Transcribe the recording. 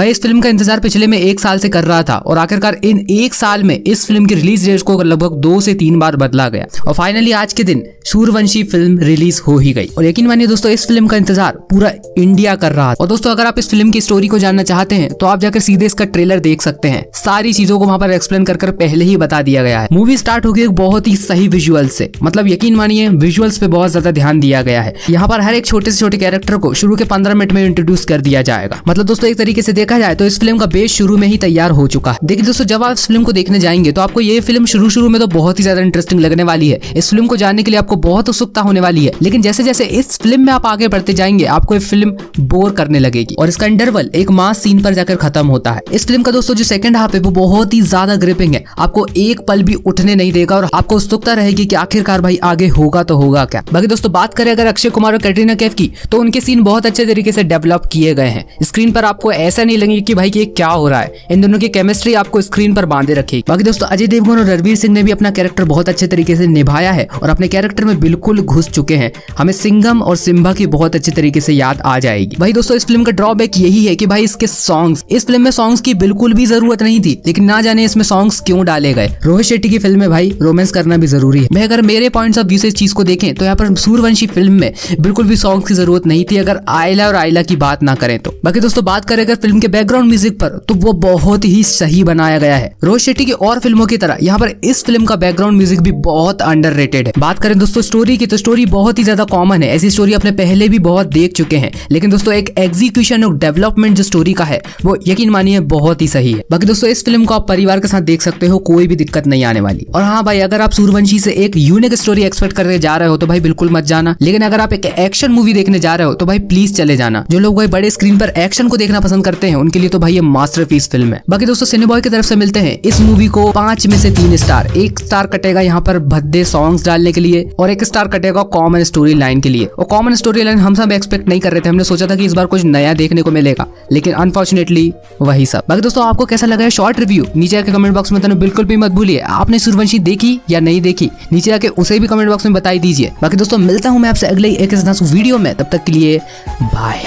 भाई इस फ़िल्म का इंतज़ार पिछले में एक साल से कर रहा था और आखिरकार इन एक साल में इस फ़िल्म की रिलीज़ डेट को लगभग दो से तीन बार बदला गया। और फाइनली आज के दिन सूरवंशी फ़िल्म रिलीज़ हो ही गई। और यकीन मानिए दोस्तों, इस फ़िल्म का इंतज़ार पूरा इंडिया कर रहा था। और दोस्तों, अगर आप इस फ़िल्म की स्टोरी को जानना चाहते हैं तो आप जाकर सीधे इसका ट्रेलर देख सकते हैं। सारी चीज़ों को वहाँ पर एक्सप्लेन कर कर पहले ही बता दिया गया है। मूवी स्टार्ट होगी एक बहुत ही सही विजुअल से। मतलब यकीन मानिए विजुअल्स पे बहुत ज़्यादा ध्यान दिया गया है। यहाँ पर हर एक छोटे से छोटे कैरेक्टर को शुरू के पंद्रह मिनट में इंट्रोड्यूस कर दिया जाएगा। मतलब दोस्तों, एक तरीके से देखा जाए तो इस फ़िल्म का बेस शुरू में ही तैयार हो चुका है। देखिए दोस्तों, जब आप इस फ़िल्म को देखने जाएँगे तो आपको ये फ़िल्म शुरू शुरू में तो बहुत ही ज़्यादा इंटरेस्टिंग लगने वाली है। इस फ़िल्म को जानने के लिए आपको बहुत उत्सुकता होने वाली है। लेकिन जैसे जैसे इस फ़िल्म में आप आगे बढ़ते जाएँगे, आपको ये फ़िल्म बोर करने लगेगी। और इसका इंटरवल एक मास सीन पर जाकर खत्म होता है। इस फ़िल्म का दोस्तों, जो सेकंड हाफ़ है, वो बहुत ही ज़्यादा ग्रिपिंग है। आपको एक पल भी उठने नहीं देगा और आपको उत्सुकता रहेगी कि आखिरकार भाई आगे होगा तो होगा क्या। बाकी दोस्तों, बात करें अगर अक्षय कुमार और कैटरीना कैफ की तो उनके सीन बहुत अच्छे तरीके से डेवलप किए गए हैं। स्क्रीन पर आपको ऐसा नहीं लगेगा कि भाई ये क्या हो रहा है। इन दोनों की केमिस्ट्री आपको स्क्रीन पर बांधे रखेगी बाकी दोस्तों, अजय देवगन और रणवीर सिंह ने भी अपना कैरेक्टर बहुत अच्छे तरीके से निभाया है और अपने कैरेक्टर में बिल्कुल घुस चुके हैं। हमें सिंघम और सिम्बा की बहुत अच्छे तरीके से याद आ जाएगी। भाई दोस्तों, इस फ़िल्म का ड्रॉबैक यही है कि भाई इसके सॉन्ग्स इस फ़िल्म में सॉन्ग्स की बिल्कुल भी ज़रूरत नहीं थी, लेकिन ना जाने इसमें सॉन्ग्स क्यों डाले गए। रोहित शेट्टी की फ़िल्म में भाई रोमांस करना भी ज़रूरी है। अगर मेरे पॉइंट्स ऑफ़ व्यू से इस चीज़ को देखें तो यहाँ पर सूरवंशी फ़िल्म में बिल्कुल भी सॉन्ग्स की ज़रूरत नहीं थी, अगर आयला और आयला की बात ना करें तो। बाकी दोस्तों, बात करें अगर फ़िल्म के बैकग्राउंड म्यूज़िक पर तो वो बहुत ही सही बनाया गया है। रोहित शेट्टी की और फ़िल्मों की तरह, यहाँ पर इस फ़िल्म का बैकग्राउंड म्यूज़िक भी बहुत अंडर है। बात करें दोस्तों स्टोरी की तो स्टोरी बहुत ही ज़्यादा कॉमन है। ऐसी स्टोरी अपने पहले भी बहुत देख चुके हैं। लेकिन दोस्तों एक एग्जीक्यूशन और डेवलपमेंट जो स्टोरी का है, वो यकीन मानिए बहुत ही सही है। बाकी दोस्तों इस फ़िल्म को आप परिवार के साथ देख सकते हो, कोई भी दिक्कत नहीं आने वाली। और हाँ भाई, अगर आप सूरवंशी से एक यूनिक स्टोरी एक्सपेक्ट करके जा रहे हो तो भाई बिल्कुल मत जाना। लेकिन अगर आप एक एक्शन मूवी देखने जा रहे हो तो भाई प्लीज़ चले जाना। जो लोग भाई बड़े स्क्रीन पर एक्शन को देखना पसंद करते हैं उनके लिए तो भाई ये मास्टरपीस फ़िल्म है। बाकी दोस्तों सिनेबॉय की तरफ़ से मिलते हैं। इस मूवी को पाँच में से तीन स्टार एक स्टार कटेगा यहाँ पर भद्दे सॉन्ग्स डालने के लिए और एक स्टार कटेगा कॉमन स्टोरी लाइन के लिए। और कॉमन स्टोरी लाइन हम सब एक्सपेक्ट नहीं कर रहे थे। हमने सोचा था कि इस बार कुछ नया देखने को मिलेगा। लेकिन अनफॉर्चुनेटली वही सब। बाकी दोस्तों, आपको कैसा लगा है शॉर्ट रिव्यू नीचे आके कमेंट बॉक्स में बिल्कुल भी मत भूलिए। आपने सूर्यवंशी देखी या नहीं देखी? नीचे आके उसे भी कमेंट बॉक्स में बताई दीजिए। बाकी दोस्तों, मिलता हूँ मैं आपसे अगले एक वीडियो में। तब तक के लिए बाय